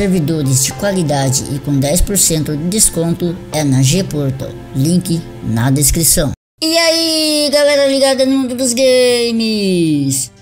servidores de qualidade e com 10% de desconto é na G Portal. Link na descrição. E aí, galera ligada no mundo dos games?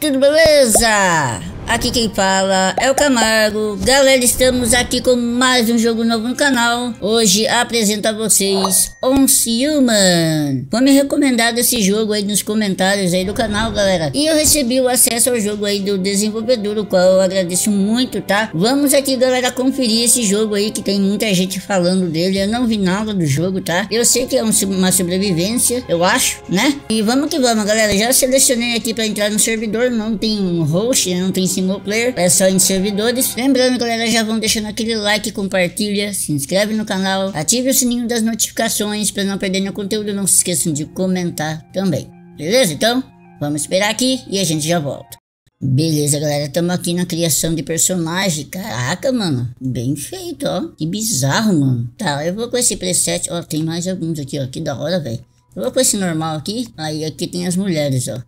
Tudo beleza? Aqui quem fala é o Camargo. Galera, estamos aqui com mais um jogo novo no canal. Hoje apresento a vocês Once Human. Foi me recomendado esse jogo aí nos comentários aí do canal, galera. E eu recebi o acesso ao jogo aí do desenvolvedor, o qual eu agradeço muito, tá? Vamos aqui, galera, conferir esse jogo aí que tem muita gente falando dele. Eu não vi nada do jogo, tá? Eu sei que é um, uma sobrevivência, eu acho, né? E vamos que vamos, galera. Já selecionei aqui para entrar no servidor. Não tem um host, não tem single player, é só em servidores. Lembrando, galera, já vão deixando aquele like, compartilha, se inscreve no canal, ative o sininho das notificações para não perder nenhum conteúdo. Não se esqueçam de comentar também. Beleza? Então, vamos esperar aqui e a gente já volta. Beleza, galera, estamos aqui na criação de personagem. Caraca, mano, bem feito, ó. Que bizarro, mano. Tá, eu vou com esse preset. Ó, tem mais alguns aqui, ó. Que da hora, velho. Eu vou com esse normal aqui. Aí aqui tem as mulheres, ó.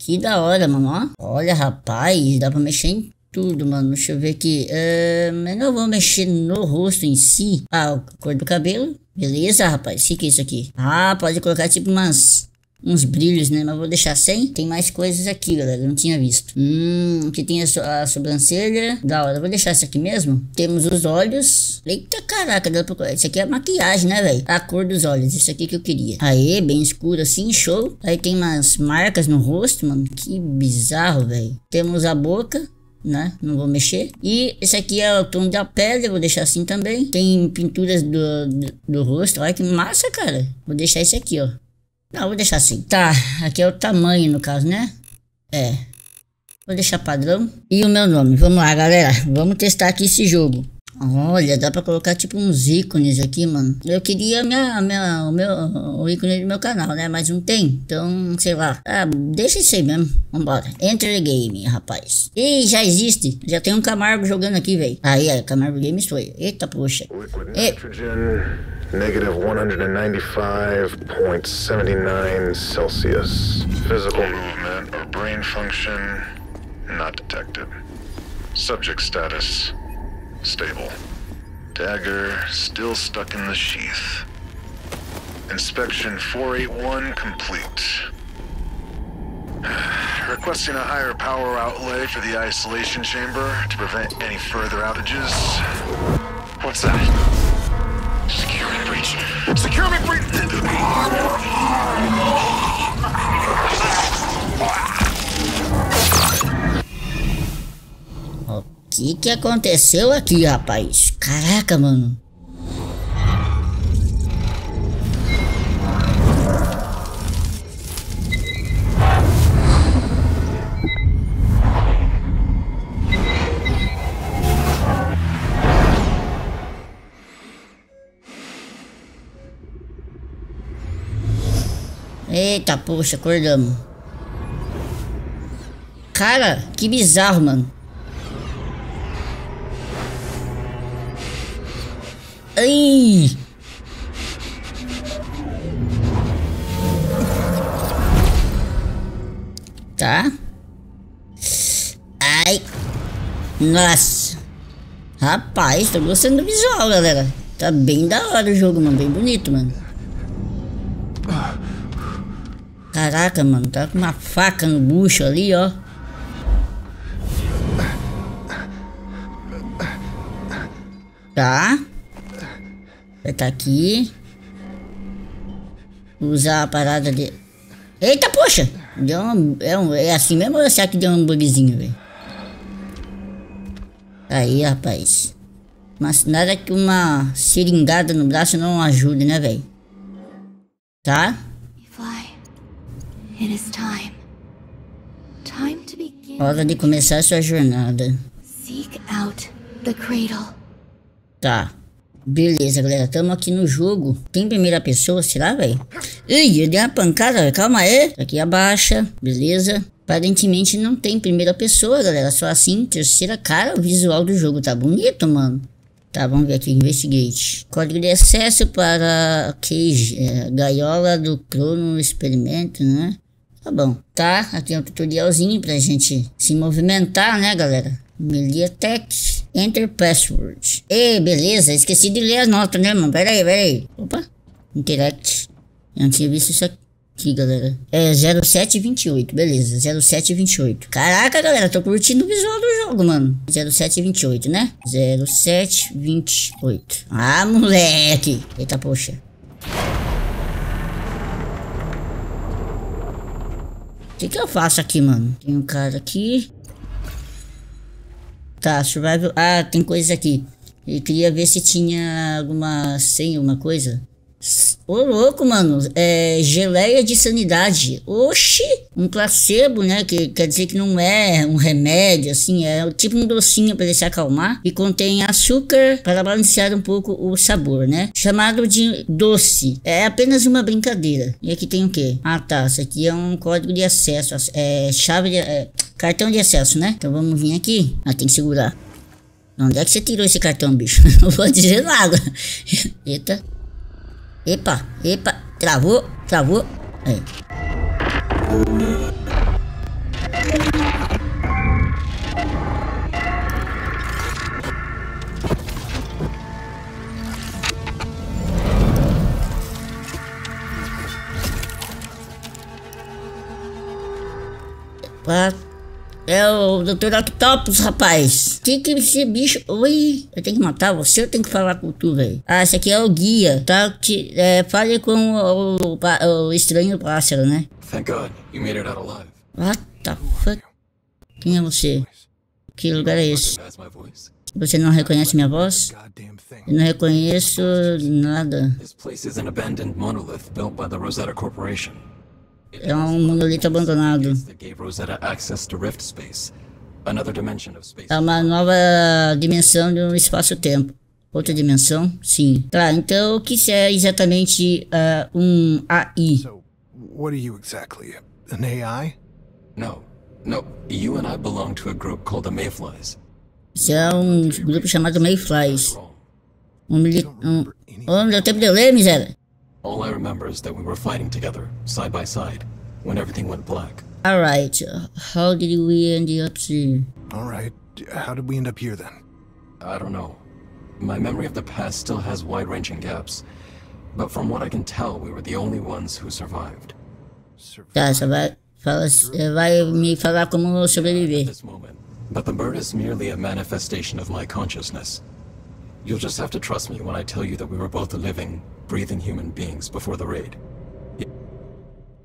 Que da hora, mano, ó. Olha, rapaz, dá pra mexer em tudo, mano. Deixa eu ver aqui. É, mas não vou mexer no rosto em si. Ah, a cor do cabelo. Beleza, rapaz. O que é isso aqui? Ah, pode colocar tipo umas uns brilhos, né? Mas vou deixar sem. Tem mais coisas aqui, galera. Não tinha visto. Hum, aqui tem a, so a sobrancelha. Da hora. Vou deixar isso aqui mesmo. Temos os olhos. Eita caraca, dá pra... Isso aqui é maquiagem, né, velho? A cor dos olhos. Isso aqui que eu queria. Aí, bem escuro assim, show. Aí tem umas marcas no rosto, mano. Que bizarro, velho. Temos a boca né? Não vou mexer. E esse aqui é o tom da pele, vou deixar assim também. Tem pinturas do, do, do rosto, olha que massa, cara. Vou deixar esse aqui, ó. Não, vou deixar assim. Tá, aqui é o tamanho no caso, né? É. Vou deixar padrão. E o meu nome. Vamos lá, galera. Vamos testar aqui esse jogo. Olha, dá pra colocar tipo uns ícones aqui, mano. Eu queria minha, minha, o, meu, o ícone do meu canal, né? Mas não tem. Então, sei lá. Ah, deixa isso aí mesmo. Vambora. Enter the game, rapaz. Ih, já existe. Já tem um Camargo jogando aqui, velho. Aí, aí, Camargo Games foi. Eita, poxa. E... negative 195.79 Celsius. Physical movement or brain function not detected. Subject status stable. Dagger still stuck in the sheath. Inspection 481 complete. Requesting a higher power outlay for the isolation chamber to prevent any further outages. What's that? Security breach! O que que aconteceu aqui, rapaz? Caraca, mano. Eita, poxa, acordamos. Cara, que bizarro, mano. Ai! Tá? Ai! Nossa! Rapaz, tô gostando do visual, galera. Tá bem da hora o jogo, mano. Bem bonito, mano. Caraca, mano, tá com uma faca no bucho ali, ó. Tá. Vai tá aqui. Usar a parada de... Eita, poxa! Deu uma, é, um, é assim mesmo ou será que deu um bugzinho, velho? Aí, rapaz. Mas nada que uma seringada no braço não ajude, né, velho? Tá? It is time. Time to begin. Hora de começar sua jornada. Seek out the cradle. Tá. Beleza, galera. Tamo aqui no jogo. Tem primeira pessoa, será, velho? Ih, eu dei uma pancada. Calma aí. Aqui abaixa. Beleza. Aparentemente não tem primeira pessoa, galera. Só assim, terceira cara. O visual do jogo tá bonito, mano. Tá, vamos ver aqui, investigate. Código de acesso para cage, é, gaiola do crono experimento, né? Tá bom. Tá, aqui é um tutorialzinho pra gente se movimentar, né, galera? Melia Tech. Enter password. Ei, beleza. Esqueci de ler as notas, né, mano? Pera aí, pera aí. Opa. Interact. Eu não tinha visto isso aqui, galera. É 0728, beleza. 0728. Caraca, galera, tô curtindo o visual do jogo, mano. 0728, né? 0728. Ah, moleque. Eita, poxa. Que que eu faço aqui, mano? Tem um cara aqui. Tá, survival. Ah, tem coisas aqui. Eu queria ver se tinha alguma senha, alguma coisa. Ô louco, mano, é geleia de sanidade. Oxi, um placebo, né? Que quer dizer que não é um remédio, assim, é tipo um docinho para ele se acalmar e contém açúcar para balancear um pouco o sabor, né? Chamado de doce. É apenas uma brincadeira. E aqui tem o quê? Ah, tá. Isso aqui é um código de acesso, é chave de. É, cartão de acesso, né? Então vamos vir aqui. Ah, tem que segurar. Onde é que você tirou esse cartão, bicho? Não vou dizer nada. Eita. Epa, epa, travou, travou. Aí. Epa. É o Dr. Octopus, rapaz. Que que esse bicho... Oi, eu tenho que matar você ou eu tenho que falar com tu, velho? Ah, esse aqui é o guia, tá? Que, é, fale com o, o, o, estranho pássaro, né? Thank God, you made it out alive. What the fuck? Quem é você? Que lugar é esse? Você não reconhece minha voz? Eu não reconheço nada. This place is an abandoned monolith built by the Rosetta Corporation. É um monolito abandonado. É uma nova dimensão do espaço-tempo. Outra dimensão? Sim. Tá, então o que é exatamente uh, um AI? So, what are you exactly? An AI? No. No. You and I belong to a group called the Mayflies. Isso é um grupo chamado Mayflies. Um militar. Um... Oh, deu tempo de ler, miséria. All I remember is that we were fighting together, side by side, when everything went black. Alright, uh, how did we end up here? Alright, how did we end up here then? I don't know. My memory of the past still has wide-ranging gaps. But from what I can tell, we were the only ones who survived. Tá, só vai, fala, vai me falar como sobreviver. But the bird is merely a manifestation of my consciousness. You'll just have to trust me when I tell you that we were both living, breathing human beings before the raid.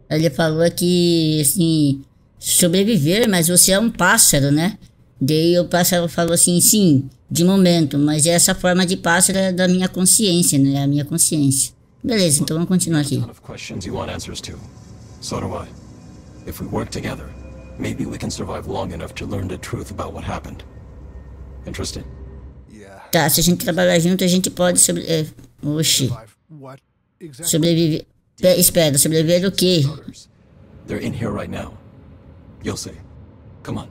Ele falou que, assim, sobreviver, mas você é um pássaro, né? Daí o pássaro falou assim, sim, de momento, mas essa forma de pássaro é da minha consciência, né? É a minha consciência. Beleza, então vamos continuar aqui. So do I. If we work together, maybe we can survive long enough to learn the truth about what happened. Interested? Tá, se a gente trabalhar junto, a gente pode sobre... É, oxi. Sobreviver... Pe espera, sobreviver do quê? They're in here right now. You'll see. Come on.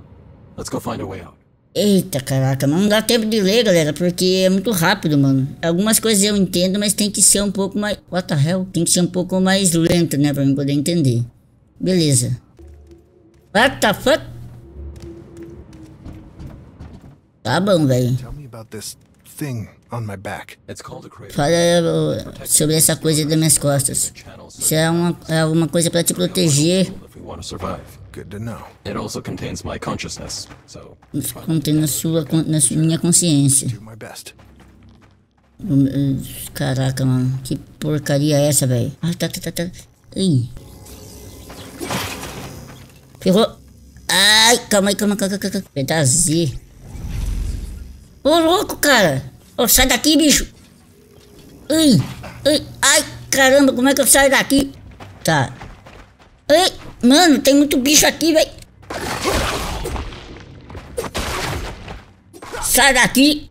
Let's go find a way out. Eita, caraca, não dá tempo de ler, galera, porque é muito rápido, mano. Algumas coisas eu entendo, mas tem que ser um pouco mais... What the hell? Tem que ser um pouco mais lento, né, pra mim poder entender. Beleza. What the fuck? Tá bom, velho thing on my back. Fala sobre essa coisa das minhas costas. Isso é uma, é alguma coisa para te proteger. Good to know. It also contains my consciousness, so contém na sua na minha consciência. Caraca, mano, que porcaria é essa, velho? Ah, tá, tá, tá, tá. Ih. Ferrou. Ai, calma aí, calma, calma, calma, calma. Pedazinho. Ô, louco, cara. Ô, sai daqui, bicho. Ai, ai, ai, caramba, como é que eu saio daqui? Tá. Ai, mano, tem muito bicho aqui, velho. Sai daqui.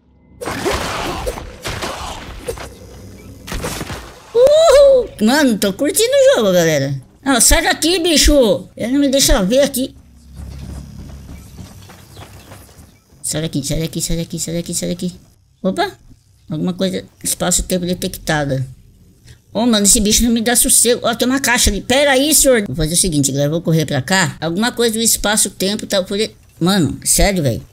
Uhul. Mano, tô curtindo o jogo, galera. Não, sai daqui, bicho. Ele não me deixa ver aqui. Sai daqui, sai daqui, sai daqui, sai daqui, sai daqui. Opa! Alguma coisa, espaço-tempo detectada. Ô, oh, mano, esse bicho não me dá sossego. Ó, oh, tem uma caixa ali. Pera aí, senhor. Vou fazer o seguinte, galera. Vou correr pra cá. Alguma coisa do espaço-tempo tá por... Mano, sério, velho.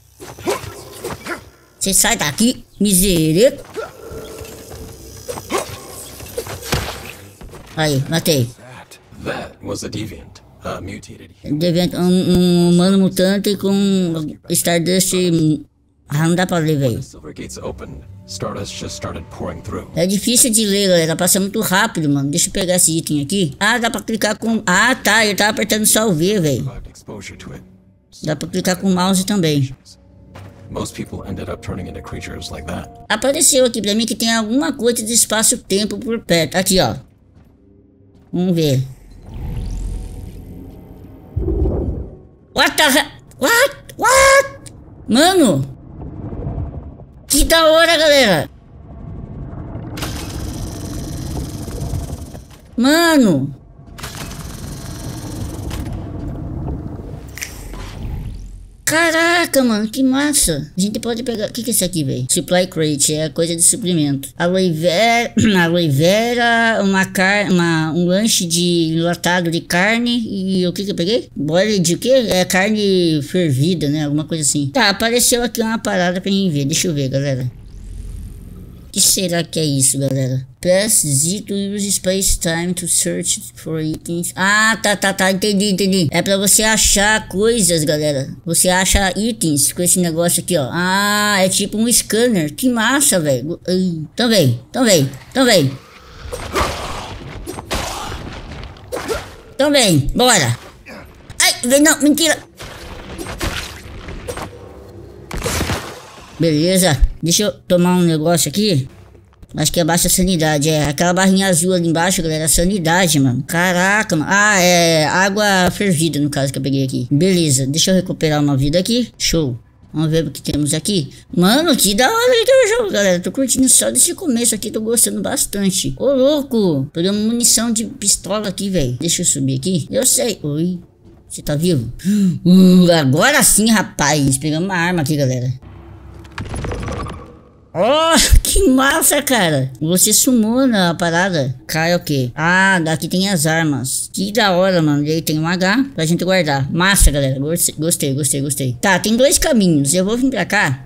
Você sai daqui, miséria. Aí, matei. That. That was a deviant, um, um humano mutante com Stardust. Ah, não dá pra ler, velho. É difícil de ler, galera. Passa muito rápido, mano. Deixa eu pegar esse item aqui. Ah, dá pra clicar com. Ah, tá. Eu tava apertando só o V, velho. Dá pra clicar com o mouse também. Most people ended up turning into creatures like that. Apareceu aqui pra mim que tem alguma coisa de espaço-tempo por perto. Aqui, ó. Vamos ver. What the he- What? What? Mano! Que da hora, galera! Mano! Caraca, mano, que massa. A gente pode pegar. O que, que é isso aqui, velho? Supply crate, é coisa de suprimento. Aloe vera, aloe vera uma carne, uma, um lanche de enlatado de carne e o que que eu peguei? Bola de quê? É carne fervida, né? Alguma coisa assim. Tá, apareceu aqui uma parada pra mim ver. Deixa eu ver, galera. O que será que é isso, galera? Press Z to use space time to search for itens. Ah, tá, tá, tá, entendi, entendi. É pra você achar coisas, galera. Você acha itens com esse negócio aqui, ó. Ah, é tipo um scanner. Que massa, velho. Então vem, então vem, então vem. Então vem, bora. Ai, vem não, mentira. Beleza, deixa eu tomar um negócio aqui. Acho que é baixa sanidade, é. Aquela barrinha azul ali embaixo, galera, é sanidade, mano. Caraca, mano. Ah, é água fervida, no caso, que eu peguei aqui. Beleza, deixa eu recuperar uma vida aqui. Show. Vamos ver o que temos aqui. Mano, que da hora que é o jogo, galera. Tô curtindo só desse começo aqui, tô gostando bastante. Ô, louco. Pegamos munição de pistola aqui, velho. Deixa eu subir aqui. Eu sei. Oi. Você tá vivo? Uh, agora sim, rapaz. Pegamos uma arma aqui, galera. Oh, que massa, cara. Você sumou na parada. Cai o quê? Ah, daqui tem as armas. Que da hora, mano. E aí tem um H pra gente guardar. Massa, galera. Gostei, gostei, gostei. Tá, tem dois caminhos. Eu vou vir pra cá.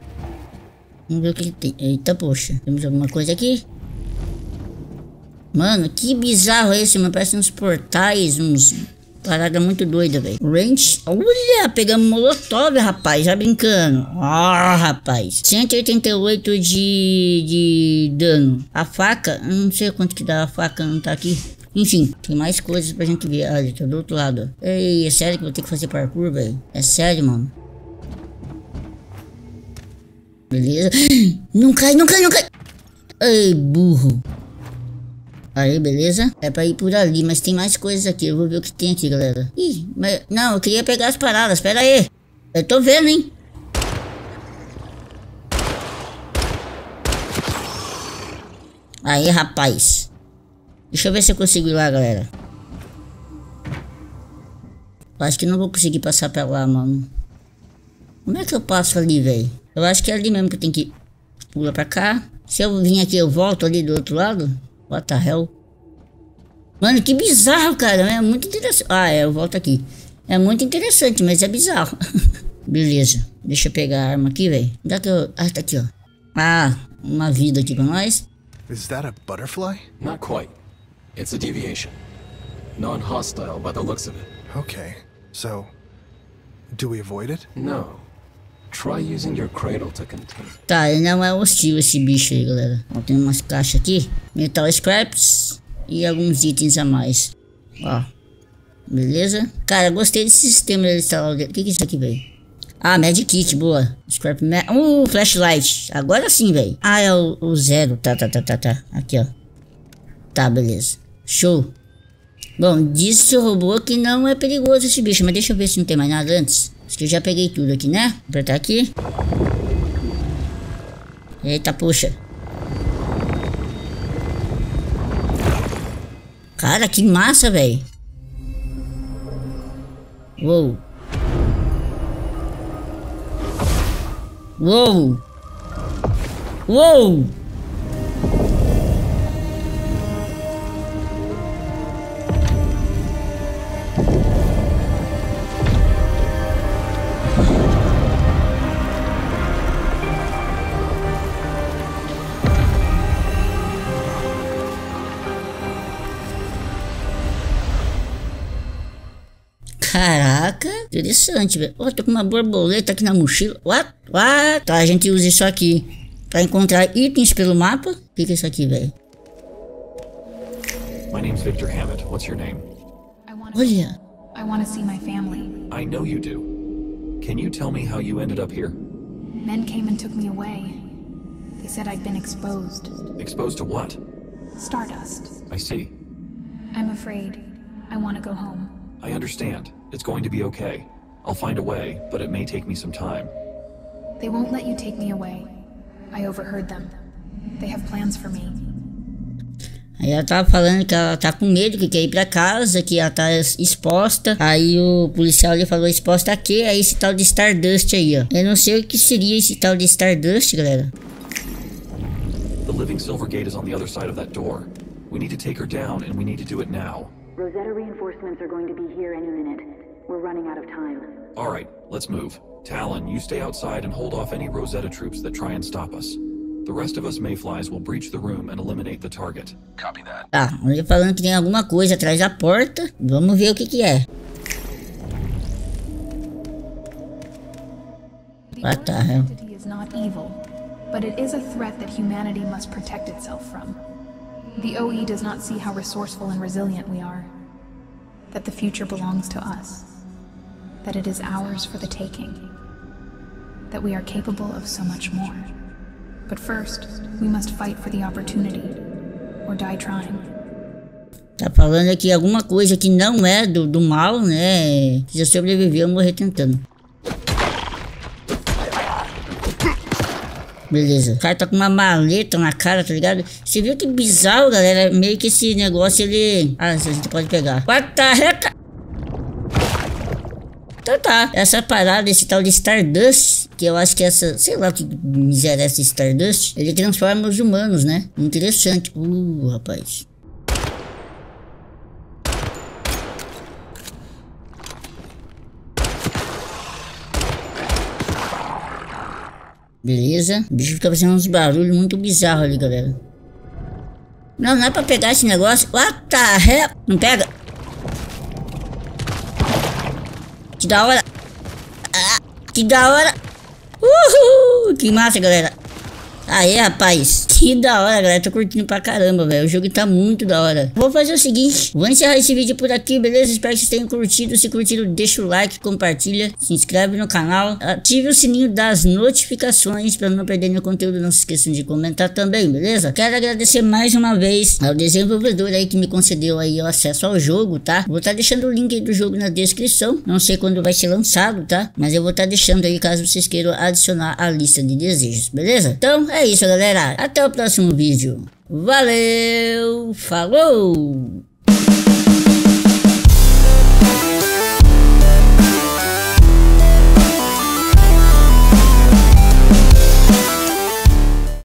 Vamos ver o que, que tem. Eita, poxa. Temos alguma coisa aqui? Mano, que bizarro esse, mano. Parece uns portais, uns Parada muito doida, velho. Range. Olha, pegamos molotov, rapaz. Já brincando. Ah, rapaz. 188 de, de dano. A faca, não sei quanto que dá a faca, não tá aqui. Enfim, tem mais coisas pra gente ver. Ah, tá do outro lado. Ei, é sério que vou ter que fazer parkour, velho? É sério, mano. Beleza. Não cai, não cai, não cai. Ei, burro. Aí, beleza? É pra ir por ali, mas tem mais coisas aqui. Eu vou ver o que tem aqui, galera. Ih, mas... Não, eu queria pegar as paradas. Pera aí. Eu tô vendo, hein? Aí, rapaz. Deixa eu ver se eu consigo ir lá, galera. Acho que não vou conseguir passar pra lá, mano. Como é que eu passo ali, velho? Eu acho que é ali mesmo que eu tenho que... Pula pra cá. Se eu vir aqui, eu volto ali do outro lado. What the hell? Mano, que bizarro, cara. É muito interessante. Ah, é, eu volto aqui. É muito interessante, mas é bizarro. Beleza. Deixa eu pegar a arma aqui, velho. Dá que eu... Ah, tá aqui, ó. Ah, uma vida aqui pra nós. Is that a butterfly? Not quite. It's a deviation. Non hostile by the looks of it. Okay. So, do we avoid it? No. Tá, ele não é hostil esse bicho aí, galera. Ó, tem umas caixas aqui. Metal scraps. E alguns itens a mais. Ó. Beleza? Cara, gostei desse sistema de instalar. O que, que é isso aqui, velho? Ah, Medkit, boa. Scrap ma Uh, flashlight. Agora sim, velho. Ah, é o, o zero. Tá, tá, tá, tá, tá. Aqui, ó. Tá, beleza. Show. Bom, disse o robô que não é perigoso esse bicho, mas deixa eu ver se não tem mais nada antes. Acho que eu já peguei tudo aqui, né? Vou apertar aqui. Eita, puxa. Cara, que massa, velho. Uou. Uou. Uou. Interessante, velho. Ó, tô com uma borboleta aqui na mochila. What? What? Tá, a gente usa isso aqui pra encontrar itens pelo mapa. O que, que é isso aqui, velho? My name's Victor Hammett. What's your name? Olha. I want to see my family. I know you do. Can you tell me how you ended up here? Men came and took me away. They said I'd been exposed. Exposed to what? Stardust. I see. I'm afraid. I want to go home. I understand. It's going to be okay. I'll find a way, but it may take me some time. They won't let you take me away. I overheard them. They have plans for me. Aí ela tava falando que ela tá com medo, que quer ir pra casa, que ela tá exposta. Aí o policial ele falou exposta a quê? A esse tal de Stardust aí, ó. Eu não sei o que seria esse tal de Stardust, galera. The living Silver Gate is on the other side of that door. We need to take her down, and we need to do it now. Rosetta reinforcements are going to be here any minute. We're running out of time. All right, let's move. Talon, you stay outside and hold off any Rosetta troops that try and stop us. The rest of us Mayflies will breach the room and eliminate the target. Copy that. Tá, ele falando que tem alguma coisa atrás da porta. Vamos ver o que que é. The What the hell? entity is not evil, but it is a threat that humanity must protect itself from. The OE does not see how resourceful and resilient we are. That the future belongs to us. That it is ours for the taking. That we are capable of so much more. But first, we must fight for the opportunity, or die trying. Tá falando aqui alguma coisa que não é do, do mal, né? Precisa sobreviver ou morrer tentando. Beleza. O cara tá com uma maleta na cara, tá ligado? Você viu que bizarro, galera? Meio que esse negócio, ele... Ah, a gente pode pegar. The heck? Então tá. Essa parada, esse tal de Stardust, que eu acho que essa... Sei lá que miséria é essa Stardust. Ele transforma os humanos, né? Interessante. Uh, rapaz. Beleza. O bicho fica fazendo uns barulhos muito bizarros ali, galera. Não, não é pra pegar esse negócio. What the hell? Não pega? Que da hora. Ah, que da hora. Uhul. Que massa, galera. Aê, rapaz. Que da hora, galera. Tô curtindo pra caramba, velho. O jogo tá muito da hora. Vou fazer o seguinte. Vou encerrar esse vídeo por aqui, beleza? Espero que vocês tenham curtido. Se curtiram, deixa o like, compartilha, se inscreve no canal. Ative o sininho das notificações pra não perder nenhum conteúdo. Não se esqueçam de comentar também, beleza? Quero agradecer mais uma vez ao desenvolvedor aí que me concedeu aí o acesso ao jogo, tá? Vou estar deixando o link do jogo na descrição. Não sei quando vai ser lançado, tá? Mas eu vou estar deixando aí caso vocês queiram adicionar a lista de desejos, beleza? Então é isso, galera. Até o próximo vídeo. Valeu, falou!